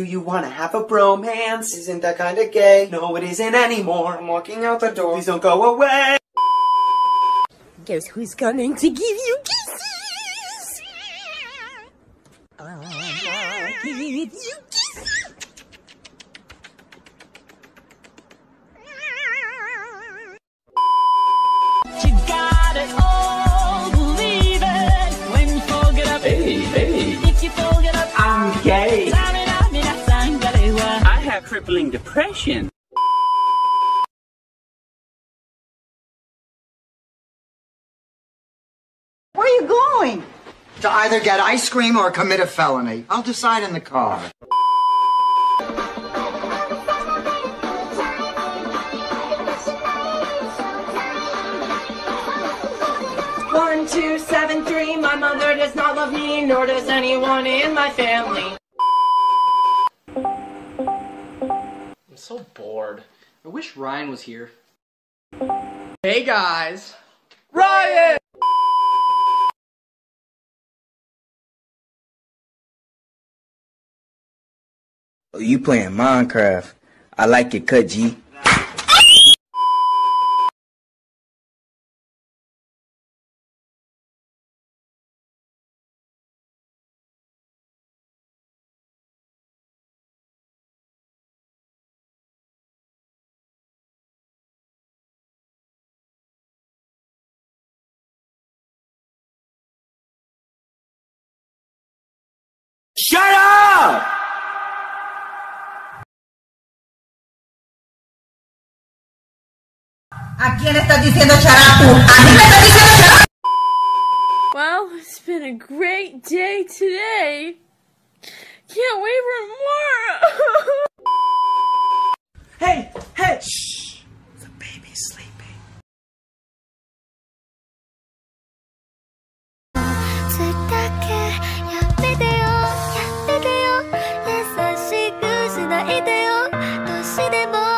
Do you wanna have a bromance? Isn't that kinda gay? No, it isn't anymore. I'm walking out the door. Please don't go away. Guess who's coming to give you kisses? I'll give you I I crippling depression. Where are you going? To either get ice cream or commit a felony. I'll decide in the car. One, two, seven, three. My mother does not love me, nor does anyone in my family. So bored. I wish Ryan was here. Hey guys! Ryan! Oh, you playing Minecraft. I like your cut, G. Shut up! ¿A quién estás diciendo charapu? ¿A mí me estás diciendo charapu? Well, it's been a great day today. でも